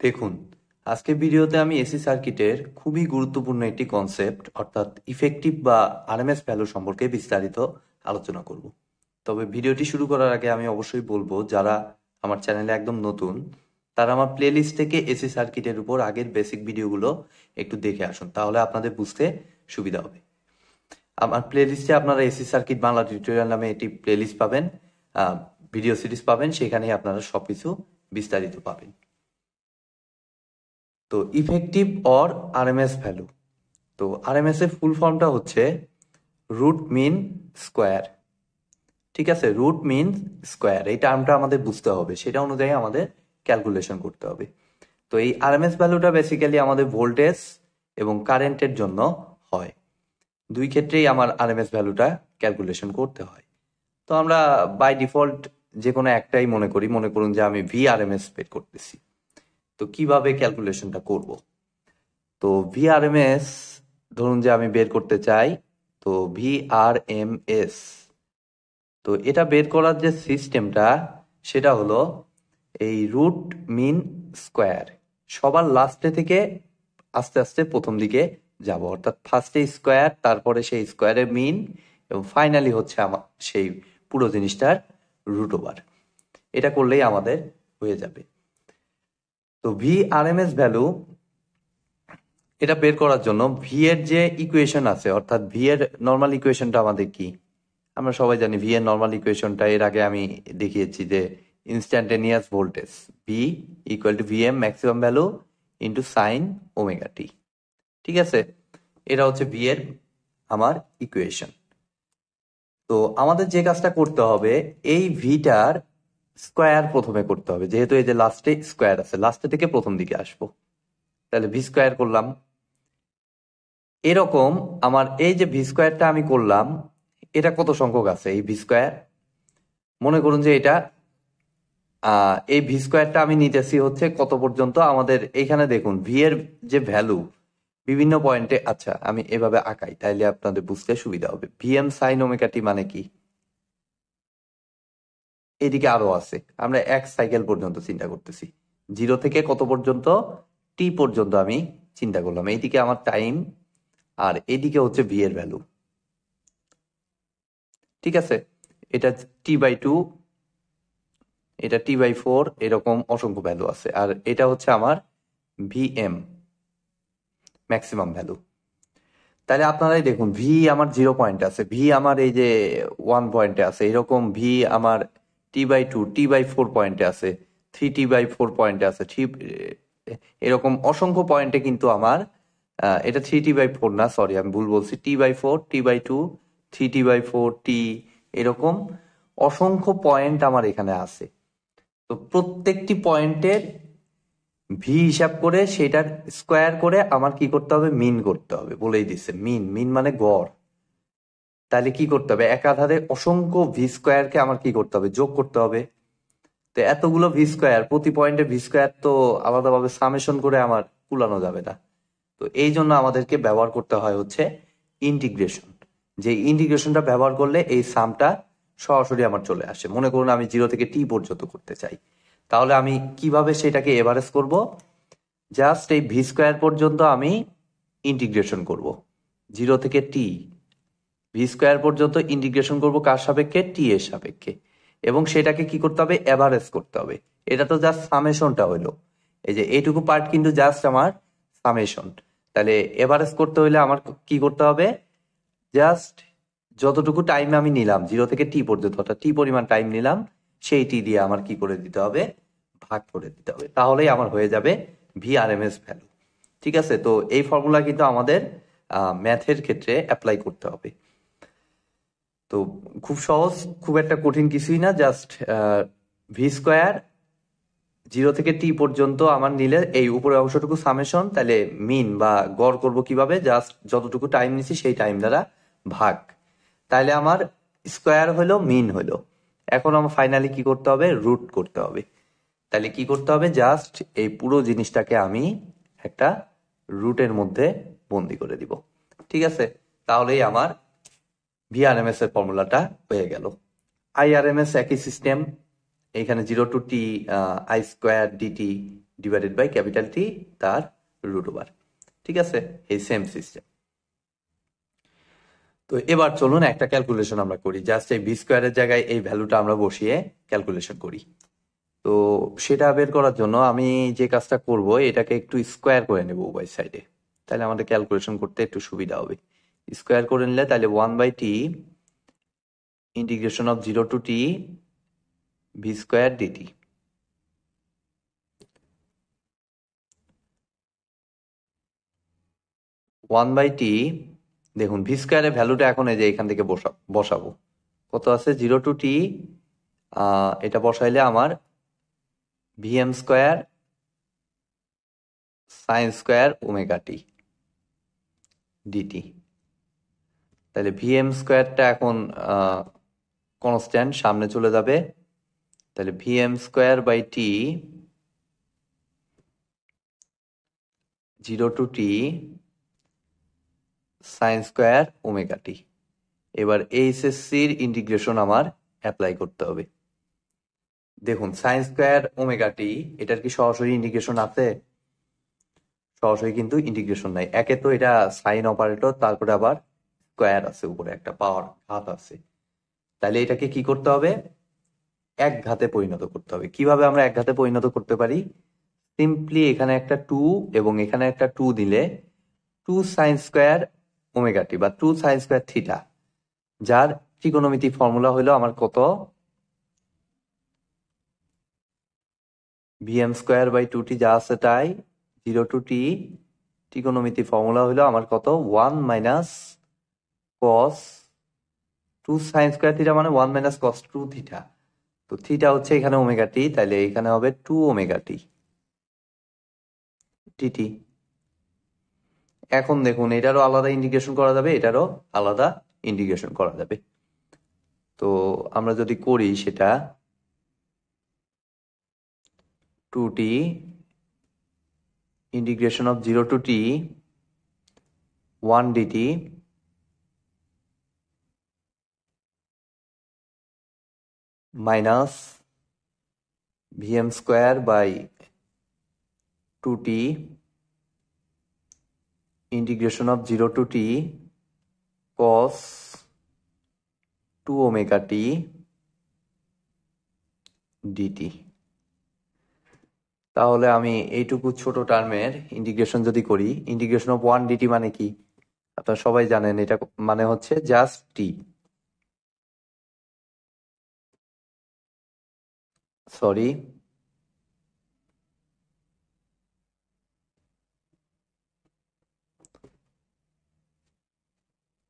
দেখুন আজকের ভিডিওতে আমি এসি সার্কিটের খুবই গুরুত্বপূর্ণ একটি কনসেপ্ট অর্থাৎ ইফেক্টিভ বা আরএমএস ভ্যালু সম্পর্কে বিস্তারিত আলোচনা করব। তবে ভিডিওটি শুরু করার আগে আমি অবশ্যই বলব, যারা আমার চ্যানেলে একদম নতুন, তারা আমার প্লেলিস্ট থেকে এসি সার্কিটের উপর আগের বেসিক ভিডিওগুলো একটু দেখে আসুন, তাহলে আপনাদের বুঝতে সুবিধা হবে। আমার প্লেলিস্টে আপনারা এসি সার্কিট বাংলা টিউটোরিয়াল নামে একটি প্লেলিস্ট পাবেন ভিডিও সিরিজ পাবেন, সেখানেই আপনারা সবকিছু বিস্তারিত পাবেন। তো ইফেক্টিভ অর আরএমএস ভ্যালু তো আরএমএস এর ফুল ফর্মটা হচ্ছে রুট মিন স্কোয়ার ঠিক আছে? রুট মিন স্কোয়ার এই টার্মটা আমাদের বুঝতে হবে। সেটা অনুযায়ী আমাদের ক্যালকুলেশন করতে হবে। তো এই আরএমএস ভ্যালুটা বেসিক্যালি আমাদের ভোল্টেজ এবং কারেন্টের জন্য হয়। দুই ক্ষেত্রেই আমার আরএমএস ভ্যালুটা ক্যালকুলেশন করতে হয়। তো আমরা বাই ডিফল্ট যে কোনো একটাই মনে করি, মনে করুন যে আমি ভি আর আরএমএস বের করতেছি। তো কীভাবে ক্যালকুলেশনটা করব? তো ভি আর এম এস ধরুন যে আমি বের করতে চাই, তো ভি আর এম এস তো এটা বের করার যে সিস্টেমটা সেটা হলো এই রুট মিন স্কোয়ার সবার লাস্টে থেকে আস্তে আস্তে প্রথম দিকে যাব। অর্থাৎ ফার্স্টে স্কোয়ার তারপরে সেই স্কোয়ারের মিন এবং ফাইনালি হচ্ছে আমার সেই পুরো জিনিসটার রুট ওভার এটা করলেই আমাদের হয়ে যাবে। তো V R M S value এটা বের করার জন্য ভি এর যে ইকুয়েশন আছে, অর্থাৎ ভি এর নর্মাল ইকুয়েশনটা আমাদের কি? আমরা সবাই জানি ভি এর নর্মাল ইকুয়েশনটা এর আগে আমি দেখিয়েছি যে instantaneous voltage V equal to V M maximum value into sine omega T ঠিক আছে? এটা হচ্ছে ভি এর আমার ইকুয়েশন তো আমাদের যে কাজটা করতে হবে, এই ভিটার স্কোয়ার প্রথমে করতে হবে। যেহেতু এই যে লাস্টে স্কোয়ার আছে লাস্টে থেকে প্রথম দিকে আসব। তাহলে ভি স্কোয়ার করলাম। এরকম আমার এই যে ভি স্কোয়ারটা আমি করলাম, এটা কত সংখ্যক আছে এই ভি স্কোয়ার মনে করুন যে এটা এই ভি স্কোয়ারটা আমি নিতেছি হচ্ছে কত পর্যন্ত? আমাদের এখানে দেখুন ভি এর যে ভ্যালু বিভিন্ন পয়েন্টে আচ্ছা আমি এভাবে আঁকাই, তাইলে আপনাদের বুঝতে সুবিধা হবে। ভি এম সাইন ওমেকাটি মানে কি? এদিকে আরও আছে, আমরা এক সাইকেল পর্যন্ত চিন্তা করতেছি। জিরো থেকে কত পর্যন্ত? টি পর্যন্ত আমি চিন্তা করলাম। এইদিকে আমার টাইম আর এদিকে হচ্ছে ভি এর ভ্যালু ঠিক আছে? এটা টি বাই টু এটা টি বাই ফোর এরকম অসংখ্য ভ্যালু আছে। আর এটা হচ্ছে আমার ভি এম ম্যাক্সিমাম ভ্যালু তাহলে আপনারাই দেখুন ভি আমার জিরো পয়েন্টে আছে ভি আমার এই যে ওয়ান পয়েন্টে আছে, এরকম ভি আমার T by two T by four পয়েন্টে আছে থ্রি টি বাই ফোর পয়েন্টে আছে থ্রি এরকম অসংখ্য পয়েন্টে কিন্তু আমার এটা থ্রি টি বাই ফোর না সরি আমি ভুল বলছি T by four T by two three T by four T এরকম অসংখ্য পয়েন্ট আমার এখানে আছে। তো প্রত্যেকটি পয়েন্টের ভি হিসাব করে সেটার স্কোয়ার করে আমার কি করতে হবে? মিন করতে হবে। বলেই দিচ্ছে মিন মিন মানে গড়। তাহলে কি করতে হবে? একাধারে অসংখ্য ভি স্কোয়ারকে আমার কি করতে হবে? যোগ করতে হবে। তো এতগুলো ভি স্কোয়ার প্রতি পয়েন্টে ভি স্কোয়ার তো আলাদাভাবে সামেশন করে আমার কুলানো যাবে না। তো এই জন্য আমাদেরকে ব্যবহার করতে হয় হচ্ছে ইন্টিগ্রেশন যে ইন্টিগ্রেশনটা ব্যবহার করলে এই সামটা সরাসরি আমার চলে আসে। মনে করুন আমি জিরো থেকে টি পর্যন্ত করতে চাই। তাহলে আমি কীভাবে সেটাকে এভারেজ করব? জাস্ট এই ভি স্কোয়ার পর্যন্ত আমি ইন্টিগ্রেশন করব। জিরো থেকে টি ভি স্কোয়ার পর্যন্ত ইন্টিগ্রেশন করব কার সাপেক্ষে? টি এর সাপেক্ষে। এবং সেটাকে কি করতে হবে? এভারেজ করতে হবে। এটা তো জাস্ট সামেশনটা হইল এই যে এইটুকু পার্ট কিন্তু জাস্ট আমার সামেশন তাহলে এভারেজ করতে হইলে আমার কি করতে হবে? জাস্ট যতটুকু টাইম আমি নিলাম জিরো থেকে টি পর্যন্ত, অর্থাৎ টি পরিমাণ টাইম নিলাম, সেই টি দিয়ে আমার কি করে দিতে হবে? ভাগ করে দিতে হবে। তাহলেই আমার হয়ে যাবে V R M S value ঠিক আছে? তো এই ফর্মুলা কিন্তু আমাদের ম্যাথের ক্ষেত্রে অ্যাপ্লাই করতে হবে। তো খুব সহজ, খুব একটা কঠিন কিছুই না। জাস্ট ভি স্কোয়ার জিরো থেকে টি পর্যন্ত আমার নিলে এই উপরের অংশটুকু সামেশন তাহলে মিন বা গড় করব কীভাবে? জাস্ট যতটুকু টাইম নিছি সেই টাইম দ্বারা ভাগ। তাহলে আমার স্কোয়ার হলো মিন হলো। এখন আমার ফাইনালি কি করতে হবে? রুট করতে হবে। তাহলে কি করতে হবে? জাস্ট এই পুরো জিনিসটাকে আমি একটা রুটের মধ্যে বন্দি করে দিব। ঠিক আছে? তাহলেই আমার ভিআরএমএস এর ফর্মুলাটা হয়ে গেল। আইআরএমএস একই সিস্টেম এখানে zero to T I square DT divided by capital T তার রুট ওভার ঠিক আছে? এই সেম সিস্টেম তো এবার চলুন একটা ক্যালকুলেশন আমরা করি। জাস্ট এই ভি স্কোয়ারের জায়গায় এই ভ্যালুটা আমরা বসিয়ে ক্যালকুলেশন করি। তো সেটা বের করার জন্য আমি যে কাজটা করব, এটাকে একটু স্কোয়ার করে নেব উভয় সাইডে। তাহলে আমাদের ক্যালকুলেশন করতে একটু সুবিধা হবে। স্কোয়ার করে নিলে তাহলে one by T integration of zero to T V square DT one by T, দেখুন, ভি স্কোয়ারের ভ্যালুটা এখন এই যে এখান থেকে বসা, বসাবো। কত আছে? জিরো টু টি এটা বসাইলে আমার VM square sine square omega T DT তাহলে ভিএম স্কোয়ারটা এখন কনস্ট্যান্ট সামনে চলে যাবে। তাহলে VM square by T zero to T sine square omega T এবার এইচএসসির ইন্টিগ্রেশন আমার অ্যাপ্লাই করতে হবে। দেখুন সাইন স্কোয়ার ওমেগা টি এটার কি সরাসরি ইন্টিগ্রেশন আছে? সরাসরি কিন্তু ইন্টিগ্রেশন নাই। একে তো এটা সাইন অপারেটর তারপরে আবার স্কোয়ার আছে, উপরে একটা পাওয়ার ঘাত আছে। তাহলে এটাকে কি করতে হবে? এক ঘাতে পরিণত করতে হবে। কীভাবে আমরা এক ঘাতে পরিণত করতে পারি? সিম্পলি এখানে একটা টু এবং এখানে একটা টু দিলে টু সাইন স্কোয়ার ওমেগাটি বা টু সাইন স্কোয়ার থিটা যার ত্রিকোণমিতি ফর্মুলা হলো আমার কত? VM square by two T যা আছে তাই জিরো টু টি ত্রিকোণমিতি ফর্মুলা হলো আমার কত? One minus cos two sine square theta মানে one minus cos two theta তো থিটা হচ্ছে এখানে ওমেগা টি তাইলে এখানে হবে টু ওমেগা টি টিটি এখন দেখুন, এটারও আলাদা ইন্ডিকেশন করা যাবে, এটারও আলাদা ইন্ডিকেশন করা যাবে। তো আমরা যদি করি সেটা two T integration of zero to T one DT minus VM square by two T integration of zero to T cos two omega T DT তাহলে আমি এইটুকু ছোট টার্মের ইন্টিগ্রেশন যদি করি ইন্টিগ্রেশন অফ ওয়ান ডিটি মানে কি? আপনারা সবাই জানেন এটা মানে হচ্ছে just T sorry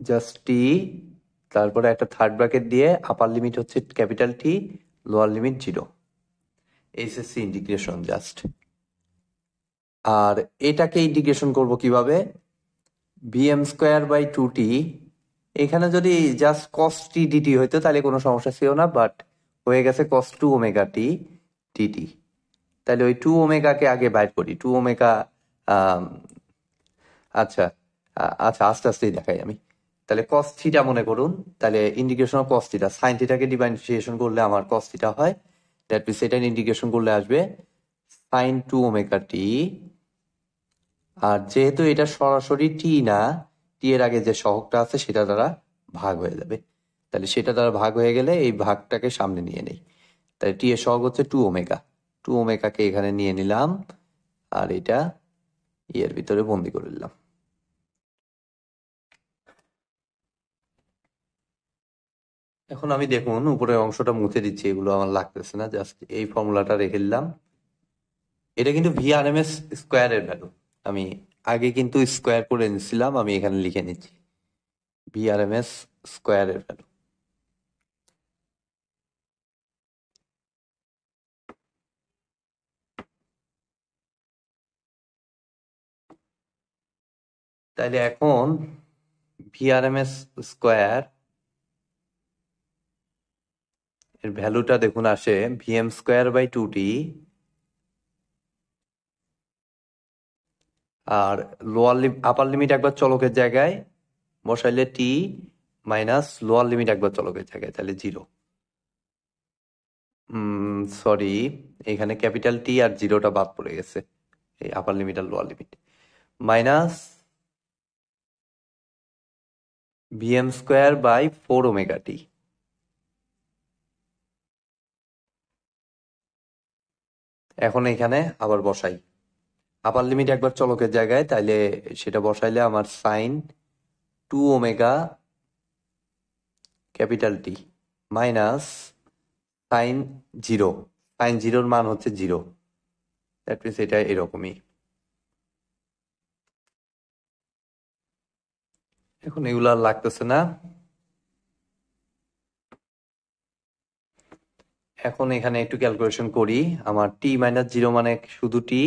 just T তারপরে একটা থার্ড ব্র্যাকেট দিয়ে আপার লিমিট হচ্ছে capital T lower limit zero SSC integration just আর এটাকে ইন্টিগ্রেশন করব কীভাবে? VM square by two T এখানে যদি জাস্ট কস টি ডিটি হইতো, তাহলে কোনো সমস্যা ছিল না বাট হয়ে গেছে cos two omega T DT তাহলে ওই টু ওমেগাকে আগে বাইর করি। টু ওমেগা আচ্ছা আচ্ছা আস্তে আস্তেই দেখাই আমি। তাহলে কস থিটা মনে করুন। তাহলে indication of cos theta sine থিটাকে differentiation করলে আমার কস থিটা হয়। দ্যাট মিনস এটা ইন্ডিকেশন করলে আসবে সাইন টু ওমেগা টি আর যেহেতু এটা সরাসরি টি না টি এর আগে যে সহগটা আছে সেটা দ্বারা ভাগ হয়ে যাবে। তাহলে সেটা দ্বারা ভাগ হয়ে গেলে এই ভাগটাকে সামনে নিয়ে নেই। তাহলে টি এর সহগ হচ্ছে টু ওমেগা টু ওমেগাকে এখানে নিয়ে নিলাম, আর এটা ইয়ের ভিতরে বন্দি করে নিলাম। এখন আমি দেখুন উপরের অংশটা মুছে দিচ্ছি, এগুলো আমার লাগতেছে না জাস্ট এই ফর্মুলাটা রেখে দিলাম। এটা কিন্তু ভি আর এম এস স্কোয়ারের ভ্যালু আমি আগে কিন্তু স্কোয়ার করে নিচ্ছিলাম আমি এখানে লিখে নিচ্ছি। ভি আর এম এস স্কোয়ারের ভ্যালু তাইলে এখন V R M S square এর ভ্যালুটা দেখুন আসে VM square by two T R lower upper limit একবার চলকের জায়গায় বসাইলে টি মাইনাস লোয়ার লিমিট একবার চলকের জায়গায়, তাহলে জিরো সরি এখানে ক্যাপিটাল টি আর জিরোটা বাদ পড়ে গেছে, এই upper limit R lower limit minus VM square by four omega T এখন এখানে আবার বসাই। আপার লিমিট একবার চলকের জায়গায়, তাইলে সেটা বসাইলে আমার sine two omega capital T minus sine zero sine জিরোর মান হচ্ছে জিরো দ্যাট মিনস এটা এরকমই। এখন এগুলো আর লাগতেছে না। এখন এখানে একটু ক্যালকুলেশন করি। আমার টি মাইনাস জিরো মানে শুধু টি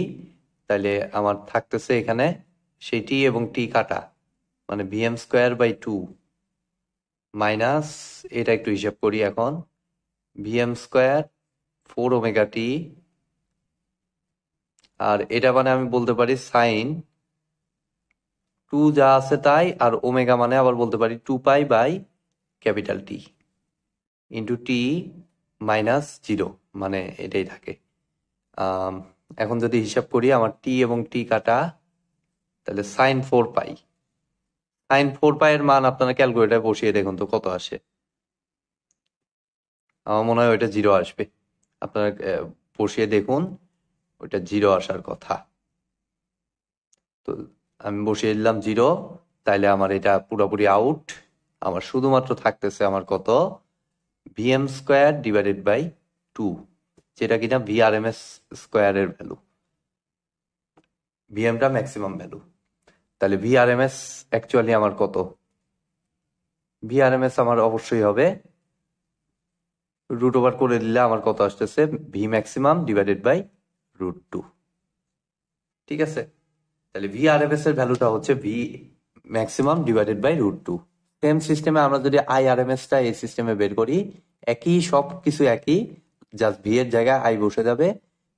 তাহলে আমার থাকতেছে এখানে সেই টি এবং টি কাটা মানে VM square by two minus এটা একটু হিসাব করি এখন VM square four omega T আর এটা মানে আমি বলতে পারি সাইন টু যা আছে তাই, আর ওমেগা মানে আবার বলতে পারি two pi by capital T into T minus zero মানে এটাই থাকে। এখন যদি হিসাব করি, আমার টি এবং টি কাটা, তাহলে sine four pi sine four pi এর মান আপনারা ক্যালকুলেটার বসিয়ে দেখুন তো কত আসে। আমার মনে হয় ওইটা জিরো আসবে। আপনারা বসিয়ে দেখুন, ওইটা জিরো আসার কথা। তো আমি বসিয়ে দিলাম জিরো, তাইলে আমার এটা পুরোপুরি আউট আমার শুধুমাত্র থাকতেছে আমার কত? VM square divided by two যেটা কিনা ভিআরএমএস স্কোয়ারের ভ্যালু ভিএমটা ম্যাক্সিমাম ভ্যালু তাহলে ভিআরএমএস অ্যাকচুয়ালি আমার কত? ভিআরএমএস আমার অবশ্যই হবে। রুট ওভার করে দিলে আমার কত আসতেছে? V maximum divided by root two ঠিক আছে? তাহলে ভিআরএমএস এর ভ্যালুটা হচ্ছে V maximum divided by root two same সিস্টেমে আমরা যদি আইআরএমএস টা এই সিস্টেমে বের করি, একই সব কিছু একই জাস্ট ভি এর জায়গায় আই বসে যাবে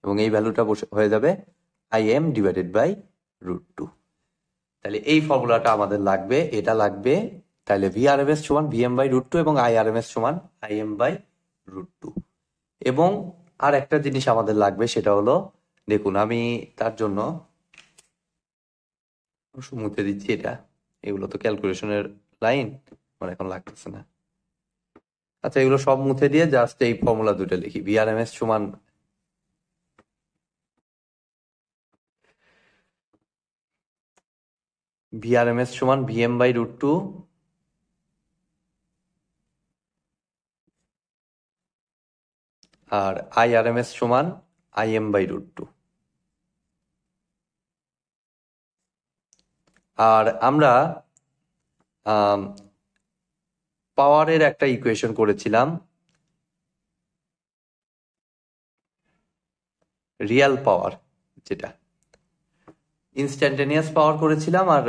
এবং এই ভ্যালুটা বসে, হয়ে যাবে I M divided by root two তাহলে এই ফর্মুলাটা আমাদের লাগবে, এটা লাগবে, তাহলে ভিআরএমএস সমান V M by root two এবং আইআরএমএস সমান I M by root two এবং আর একটা জিনিস আমাদের লাগবে, সেটা হলো, দেখুন আমি তার জন্য মুছে দিচ্ছি এটা। এগুলো তো ক্যালকুলেশনের লাইন? আমার এখন লাগতেছে না। আচ্ছা এগুলো সব মুছে দিয়ে জাস্ট এই ফর্মুলা দুটো লিখি। ভিআরএমএস সমান ভিআরএমএস সমান ভিএম বাই রুট টু আর আইআরএমএস সমান আইএম বাই রুট টু আর আমরা পাওয়ারের একটা ইকুয়েশন করেছিলাম। রিয়াল পাওয়ার যেটা। ইনস্ট্যান্টেনিয়াস পাওয়ার করেছিলাম আর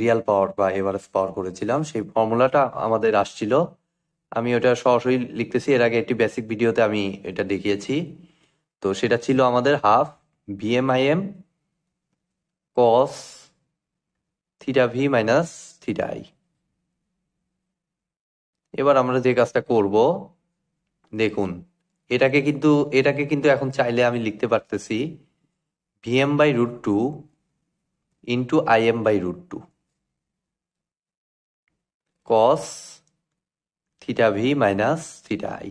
রিয়াল পাওয়ার বা এভারেজ পাওয়ার করেছিলাম। সেই ফর্মুলাটা আমাদের আসছিল। আমি ওটা সরাসরি লিখতেছি। এর আগে একটি বেসিক ভিডিওতে আমি এটা দেখিয়েছি। তো সেটা ছিল আমাদের half VM IM cos theta V minus theta I এবার আমরা যে কাজটা করব, দেখুন, এটাকে কিন্তু এটাকে কিন্তু এখন চাইলে আমি লিখতে পারতেছি VM by root two into I M by root two cos theta V minus theta I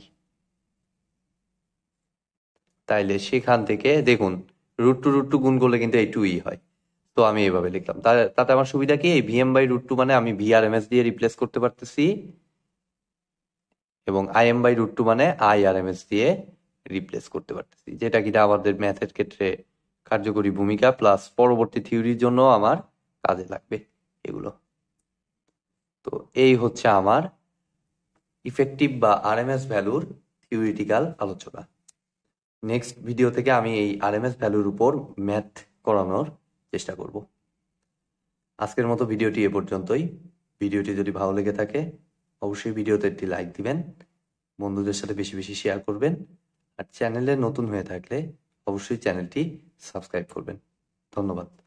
তাইলে সেখান থেকে, দেখুন রুট টু রুট টু গুণ করলে কিন্তু এই টুই হয়। তো আমি এভাবে লিখলাম। তাতে আমার সুবিধা কি? এই ভিএম বাই রুট টু মানে আমি ভিআরএমএস দিয়ে রিপ্লেস করতে পারতেছি। এবং I M by root two মানে আই আর এম এস দিয়ে রিপ্লেস করতে পারতেছি। যেটা কিনা আমাদের ম্যাথের ক্ষেত্রে কার্যকরী ভূমিকা প্লাস পরবর্তী থিওরির জন্য আমার কাজে লাগবে এগুলো। তো এই হচ্ছে আমার ইফেক্টিভ বা আরএমএস ভ্যালুর থিওরিটিক্যাল আলোচনা। নেক্সট ভিডিও থেকে আমি এই আরএমএস ভ্যালুর উপর ম্যাথ করানোর চেষ্টা করব। আজকের মতো ভিডিওটি এ পর্যন্তই। ভিডিওটি যদি ভালো লেগে থাকে অবশ্যই ভিডিওতে একটি লাইক দিবেন, বন্ধুদের সাথে বেশি বেশি শেয়ার করবেন, আর চ্যানেলে নতুন হয়ে থাকলে অবশ্যই চ্যানেলটি সাবস্ক্রাইব করবেন। ধন্যবাদ।